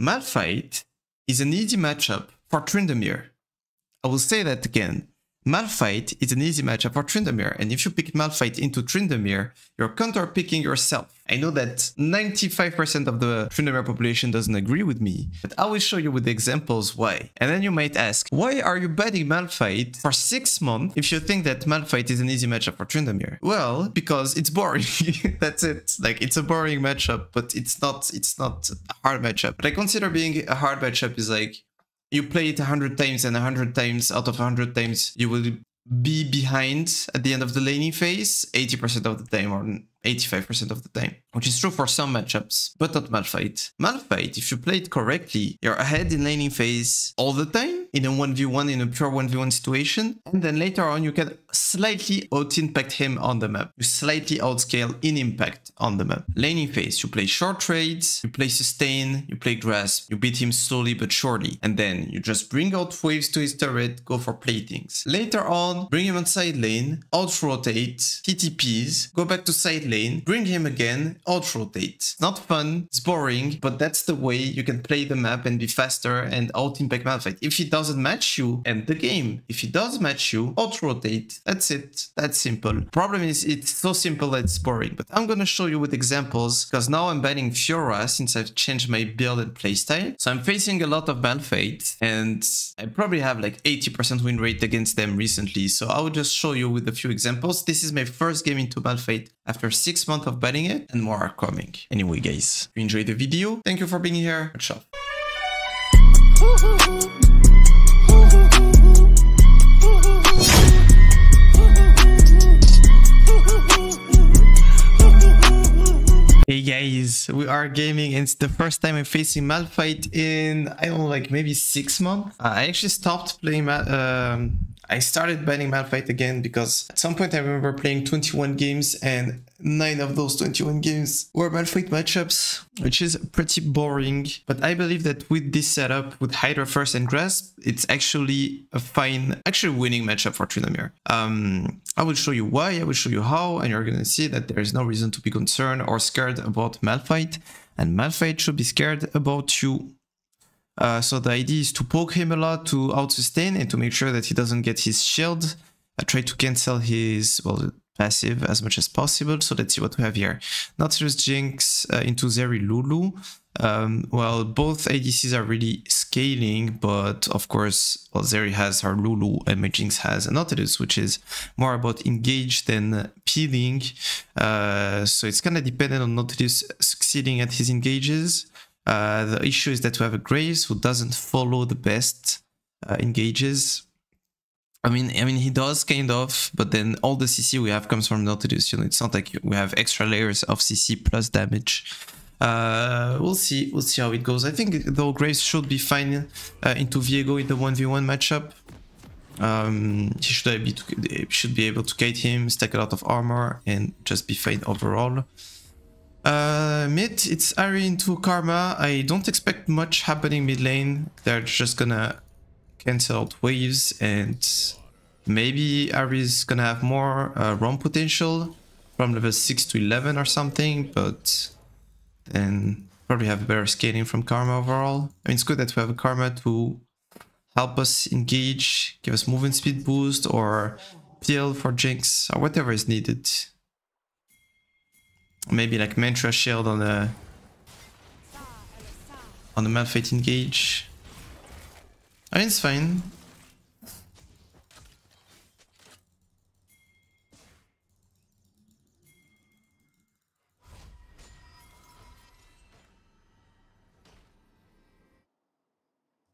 Malphite is an easy matchup for Tryndamere. I will say that again. Malphite is an easy matchup for Tryndamere, and if you pick Malphite into Tryndamere, you're counter-picking yourself. I know that 95% of the Tryndamere population doesn't agree with me, but I will show you with examples why. And then you might ask, why are you betting Malphite for 6 months if you think that Malphite is an easy matchup for Tryndamere? Well, because it's boring. That's it. Like, it's a boring matchup, but it's not, it's not a hard matchup. But I consider being a hard matchup is like, you play it 100 times and 100 times out of 100 times you will be behind at the end of the laning phase 80% of the time or 85% of the time, which is true for some matchups, but not Malphite. Malphite, if you play it correctly, you're ahead in laning phase all the time in a 1v1, in a pure 1v1 situation, and then later on you can slightly out-impact him on the map. You slightly outscale in impact on the map. Laning phase, you play short trades, you play sustain, you play grasp, you beat him slowly but surely, and then you just bring out waves to his turret, go for platings. Later on, bring him on side lane, out-rotate, TTPs, go back to side lane, bring him again, out-rotate. Not fun, it's boring, but that's the way you can play the map and be faster and out-impact Malphite. If he doesn't match you, end the game. If he does match you, out-rotate. That's it. That's simple. Problem is, it's so simple that it's boring, but I'm gonna show you with examples, because now I'm banning Fiora since I've changed my build and playstyle. So I'm facing a lot of Malphite, and I probably have like 80% win rate against them recently, so I will just show you with a few examples. This is my first game into Malphite after 6 months of betting it and more are coming. Anyway guys, if you enjoyed the video, thank you for being here. Ciao. Hey guys, we are gaming and it's the first time I'm facing Malphite in, I don't know, like maybe six months. I actually stopped playing um, I started banning Malphite again because at some point I remember playing 21 games and 9 of those 21 games were Malphite matchups, which is pretty boring. But I believe that with this setup, with Hydra first and Grasp, it's actually a fine, actually winning matchup for Tryndamere. Um, I will show you why, I will show you how, and you're gonna see that there is no reason to be concerned or scared about Malphite. And Malphite should be scared about you uh, so the idea is to poke him a lot to out-sustain and to make sure that he doesn't get his shield. I try to cancel his, well, passive as much as possible. So let's see what we have here. Nautilus Jinx uh, into Zeri Lulu. Um, well, both ADCs are really scaling, but of course, well, Zeri has her Lulu and my Jinx has a Nautilus, which is more about engage than peeling. Uh, so it's kind of dependent on Nautilus succeeding at his engages. Uh, the issue is that we have a Graves who doesn't follow the best uh, engages. I mean, I mean, he does kind of, but then all the CC we have comes from Nautilus. You know, it's not like we have extra layers of CC plus damage. Uh, we'll see. We'll see how it goes. I think though Graves should be fine uh, into Viego in the one v one matchup. Um, he should be to, should be able to kite him, stack a lot of armor, and just be fine overall. Uh, mid, it's Ahri into Karma. I don't expect much happening mid lane. They're just gonna cancel out waves and maybe Ahri's gonna have more uh, roam potential from level 6 to 11 or something, but then probably have better scaling from Karma overall. I mean, it's good that we have a Karma to help us engage, give us movement speed boost or peel for Jinx or whatever is needed. Maybe like Mantra Shield on the on the Malphite engage. I mean, it's fine.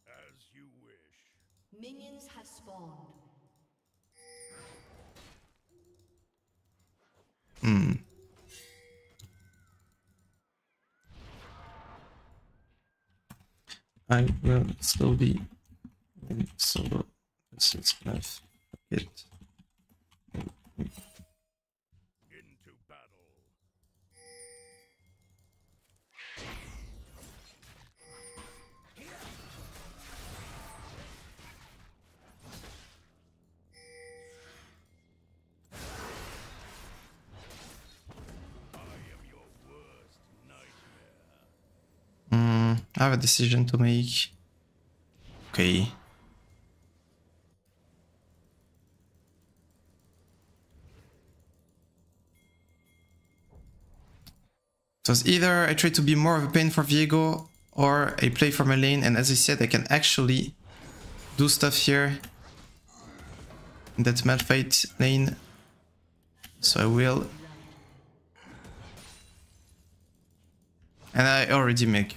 As you wish. Minions have spawned. Hmm. I will slowly in solo since I've it. I have a decision to make. Okay. It was either I try to be more of a pain for Viego or I play for my lane and as I said I can actually do stuff here in that Malphite lane. So I will. And I already make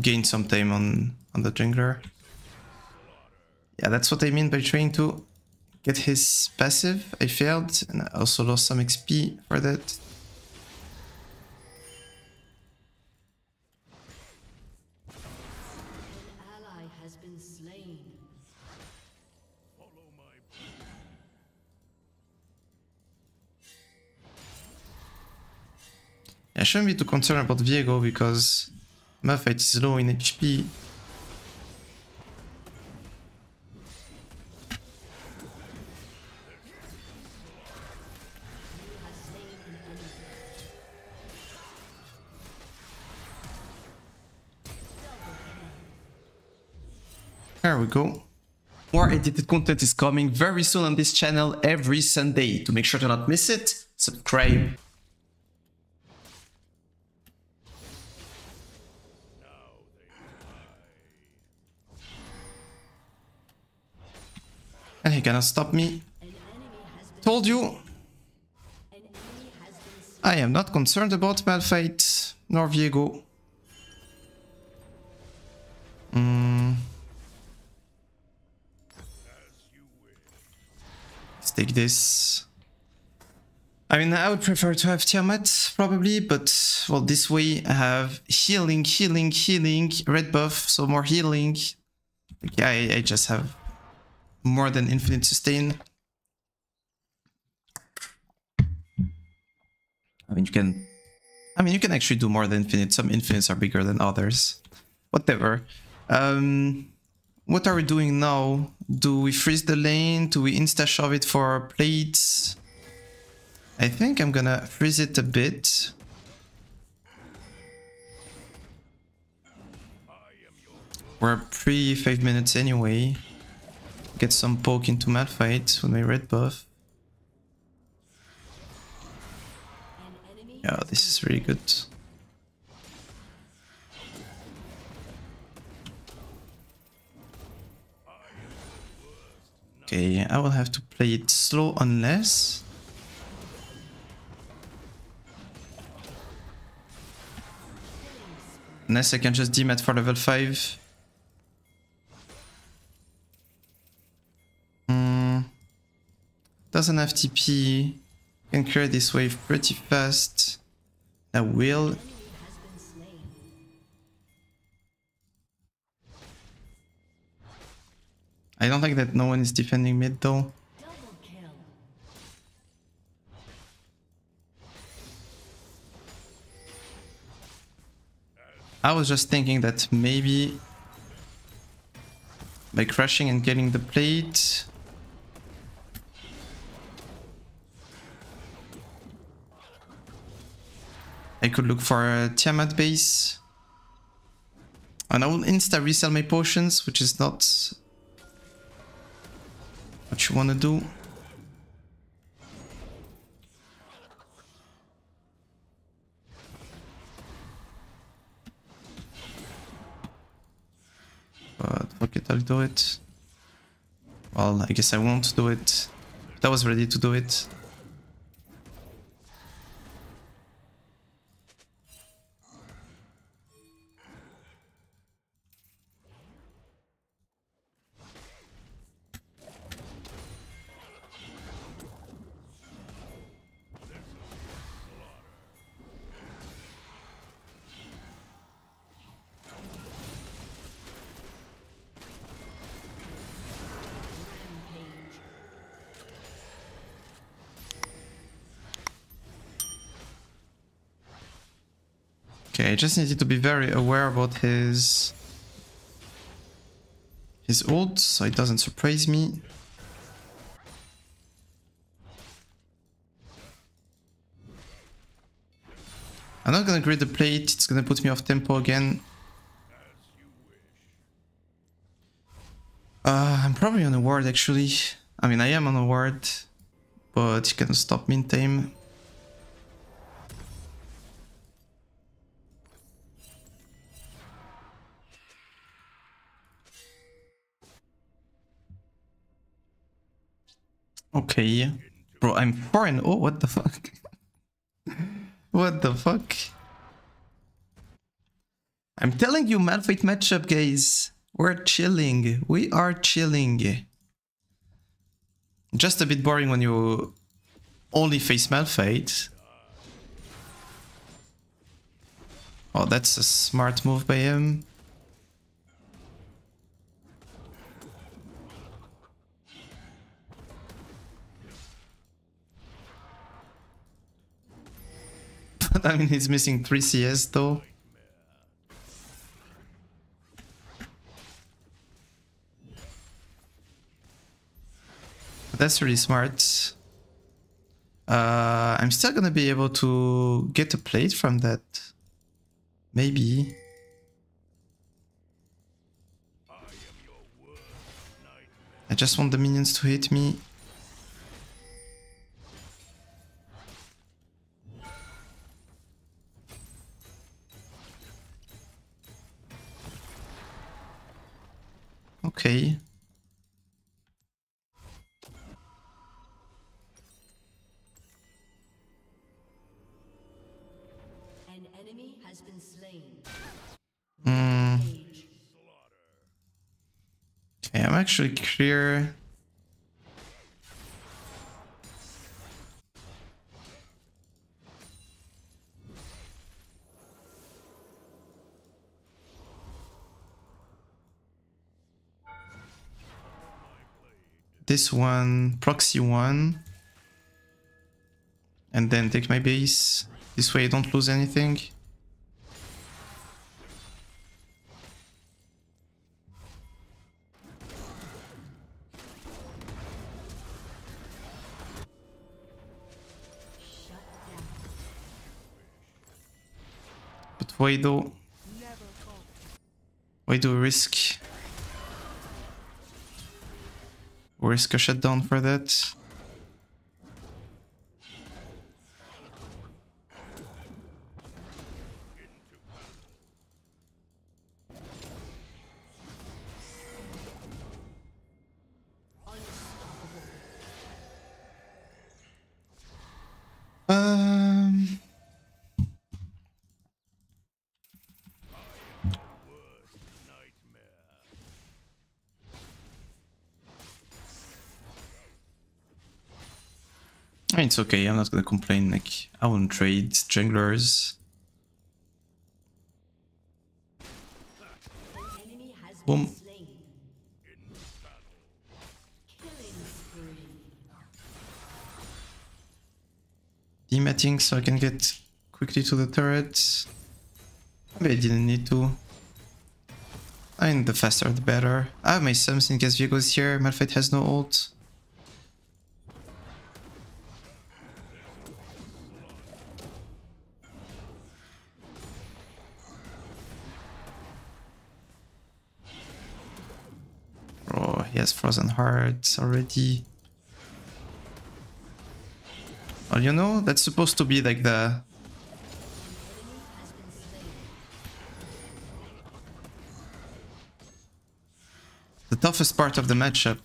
gain some time on, on the jungler. Yeah, that's what I mean by trying to get his passive. I failed and I also lost some XP for that. I shouldn't be too concerned about Viego because Malphite is low in HP. There we go. More edited content is coming very soon on this channel every Sunday. To make sure to not miss it, subscribe And he cannot stop me. Told you. I am not concerned about Malphite, nor Viego. Mm. Let's take this. I mean, I would prefer to have Tiamat, probably, but, well, this way I have healing, healing, healing, red buff, so more healing. Yeah, I, I just have more than infinite sustain. I mean, you can... I mean, you can actually do more than infinite. Some infinites are bigger than others. Whatever. Um, what are we doing now? Do we freeze the lane? Do we insta-shove it for plates? I think I'm gonna freeze it a bit. We're pre 5 minutes anyway get some poke into Malphite with my red buff. Yeah, this is really good. Okay, I will have to play it slow unless... Unless I can just demat for level 5. Doesn't have TP. Can clear this wave pretty fast. I will. I don't think that no one is defending mid though. I was just thinking that maybe by crashing and getting the plate I could look for a Tiamat base. And I will insta resell my potions, which is not what you want to do. But it, I'll do it. Well, I guess I won't do it. I was ready to do it. Okay, just needed to be very aware about his... His ult, so it doesn't surprise me. I'm not gonna grade the plate, it's gonna put me off tempo again. Uh, I'm probably on a ward actually. I mean, I am on a ward, but you can stop me in time. Okay. Bro, I'm foreign. oh, what the fuck? what the fuck? I'm telling you, Malphite matchup, guys. We're chilling. We are chilling. Just a bit boring when you only face Malphite. Oh, that's a smart move by him. I mean, he's missing 3 CS though. That's really smart. Uh, I'm still gonna be able to get a plate from that. Maybe. I just want the minions to hit me. Okay. An enemy has been slain. Mm, okay, I'm actually clear. This one, proxy one. And then take my base. This way I don't lose anything. But why do... Why do risk... Risk a shutdown for that? Ah, it's okay, I'm not gonna complain, like, I won't trade junglers. Boom. Dematting so I can get quickly to the turret. Maybe I didn't need to. I mean, the faster the better. I have my Sums case Viego's here. Malphite has no ult. Hearts already. Well, you know, that's supposed to be like the... The toughest part of the matchup.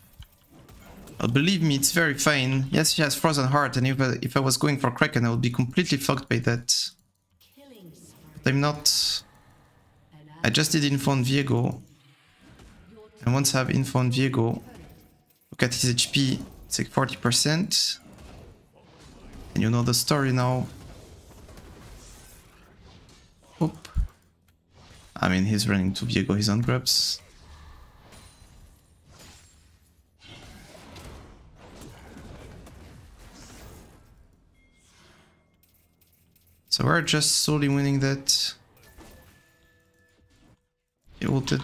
Well, believe me, it's very fine. Yes, he has Frozen Heart, and if I, if I was going for Kraken, I would be completely fucked by that. But I'm not... I just did info on Viego. And once I have info on Viego, look at his HP, it's like 40%. And you know the story now. Oop. I mean, he's running to Viego, he's on grabs. So we're just slowly winning that. He ulted.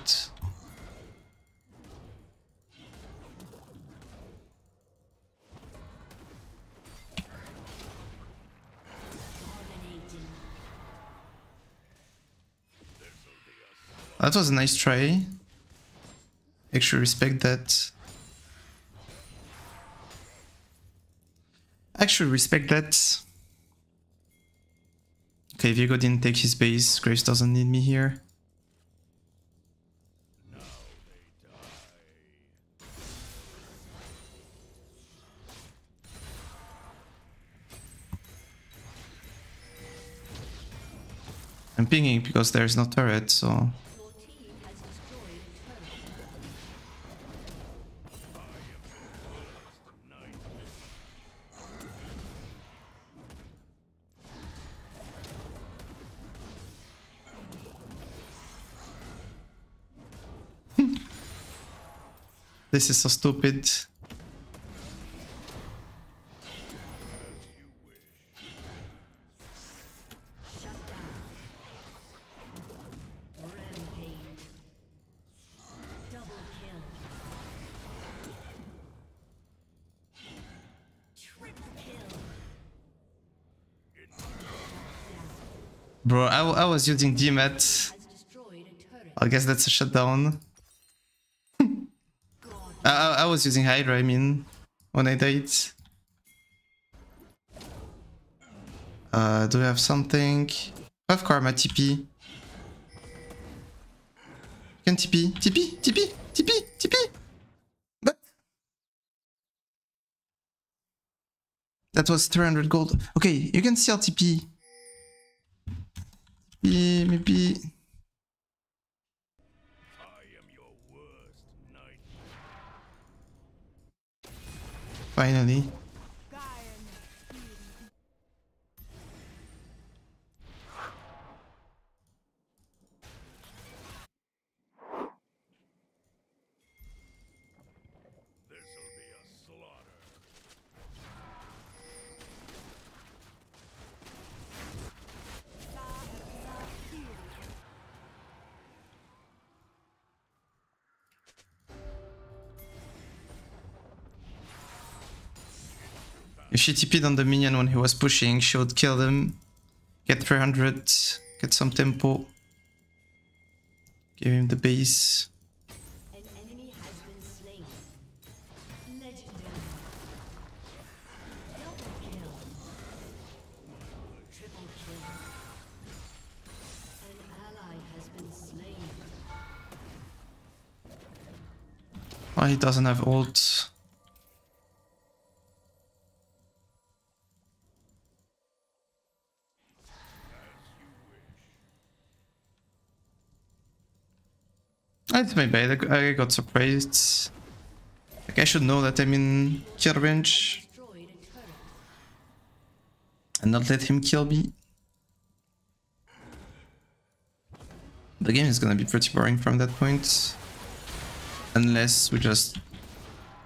That was a nice try. Actually respect that. Actually respect that. Okay, Viego didn't take his base. Graves doesn't need me here. I'm pinging because there's no turret, so This is so stupid. Bro, I, I was using DMAT. I guess that's a shutdown. I, I, was using Hydra, I mean, when I died. Uh, do we have something? I have Karma TP. Can TP? TP? TP? TP? TP? What? That was 300 gold. Okay, you can sell TP. TP, maybe. Finally. If she TP'd on the minion when he was pushing, she would kill them, get 300, get some tempo, give him the base. An enemy has been slain. Legendary. Double kill. Triple kill. An ally has been slain. Why he doesn't have ult? It's my bad. I got surprised. Like I should know that I'm in kill range and not let him kill me. The game is gonna be pretty boring from that point. Unless we just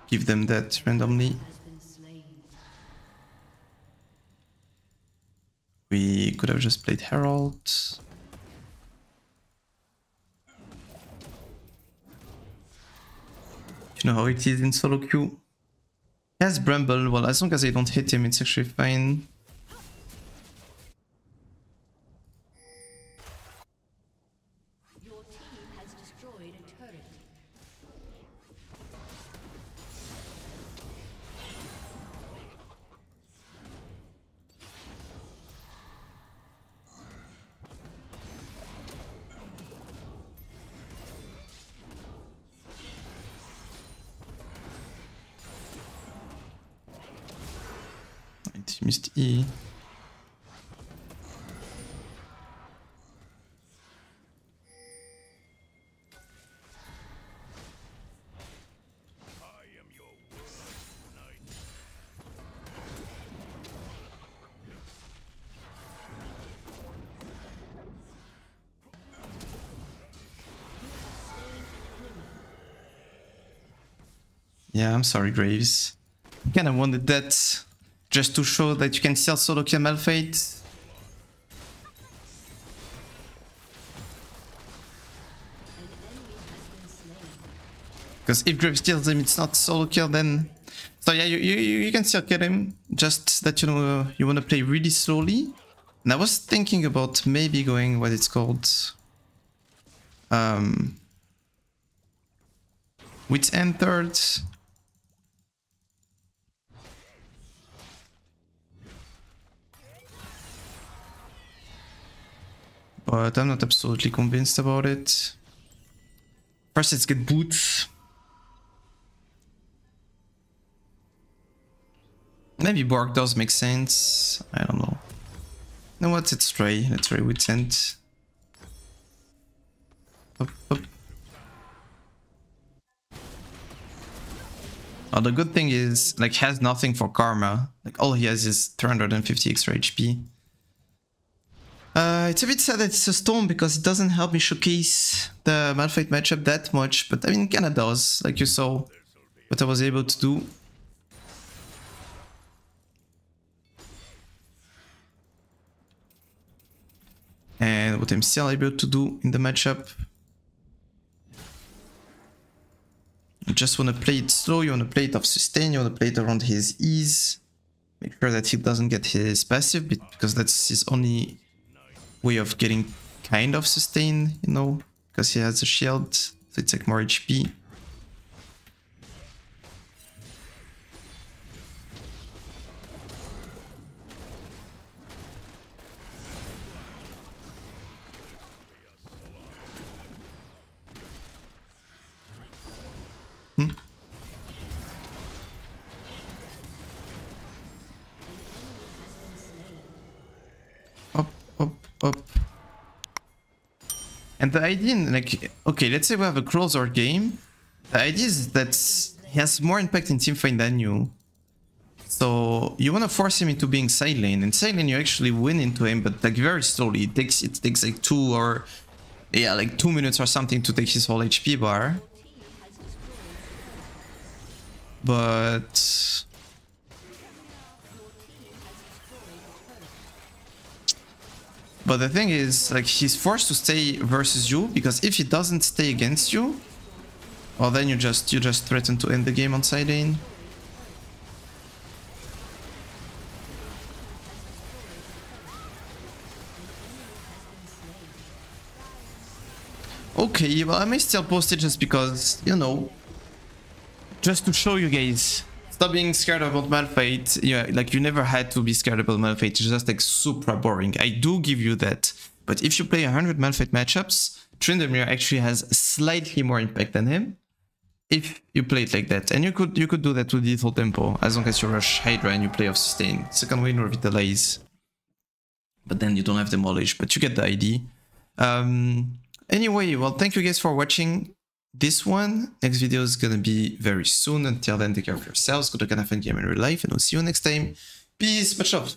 give them that randomly. We could have just played Herald. Know how it is in solo queue. He has Bramble, well as long as I don't hit him it's actually fine. He missed E. Yeah, I'm sorry, Graves. Kinda wanted that just to show that you can still solo kill Malphite. Because if Graves kills him, it's not solo kill then. So yeah, you, you, you can still kill him, just that you know you want to play really slowly. And I was thinking about maybe going what it's called. Um, with entered. But I'm not absolutely convinced about it. First, let's get boots. Maybe BORK does make sense. I don't know. You know what? Let's try. Let's try with scent. Up, up. Oh, the good thing is, like, has nothing for karma. Like, all he has is 350 extra HP. Uh, it's a bit sad that it's a storm because it doesn't help me showcase the Malphite matchup that much, but I mean, kinda does, like you saw what I was able to do. And what I'm still able to do in the matchup. You just want to play it slow, you want to play it off sustain, you want to play it around his ease. Make sure that he doesn't get his passive, because that's his only way of getting kind of sustain, you know, because he has a shield, so it's like more HP. Hmm? Up, up, up. And the idea, like, okay, let's say we have a closer game. The idea is that he has more impact in teamfight than you. So you want to force him into being side lane. And side lane, you actually win into him, but like very slowly. It takes it takes like two or yeah, like two minutes or something to take his whole HP bar. But But the thing is, like, he's forced to stay versus you, because if he doesn't stay against you, well, then you just you just threaten to end the game on side lane. Okay, well, I may still post it just because, you know, just to show you guys. Stop being scared about Malphite. Yeah, like you never had to be scared about Malphite. It's just like super boring. I do give you that. But if you play 100 Malphite matchups, Tryndamere actually has slightly more impact than him. If you play it like that. And you could you could do that with lethal tempo, as long as you rush Hydra and you play off sustain. Second Wind revitalize. But then you don't have demolish, but you get the idea. Um, anyway, well, thank you guys for watching this one. Next video is gonna be very soon. Until then, take care of yourselves. Go to Kind of Game in real life, and we'll see you next time. Peace, much love.